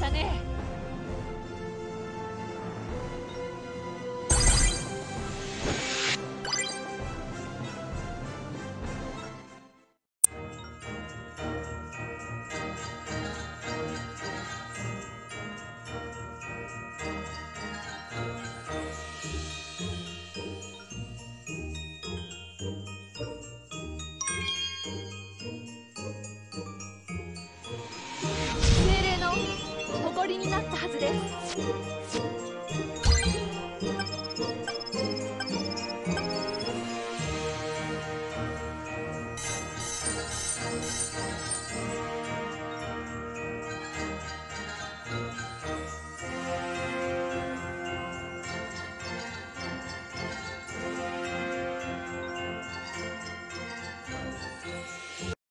したね。りになったはずです。